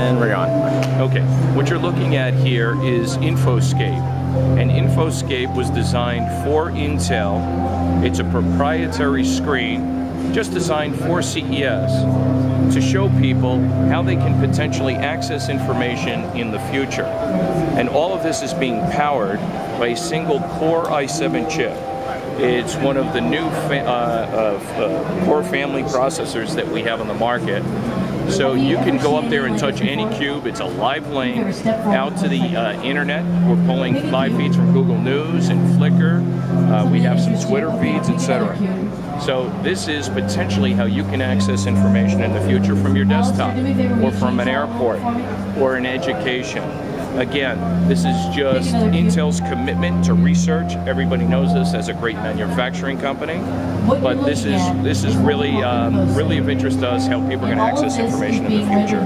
And we're on. Okay, what you're looking at here is Infoscape. And Infoscape was designed for Intel. It's a proprietary screen just designed for CES to show people how they can potentially access information in the future. And all of this is being powered by a single Core i7 chip. It's one of the new fa uh, uh, Core family processors that we have on the market. So you can go up there and touch any cube. It's a live link out to the uh, internet. We're pulling live feeds from Google News and Flickr. Uh, we have some Twitter feeds, etc. So this is potentially how you can access information in the future from your desktop or from an airport or in education. Again, this is just Intel's commitment to research. Everybody knows this as a great manufacturing company, but this is this is really um, really of interest to us how people are going to access information in the future.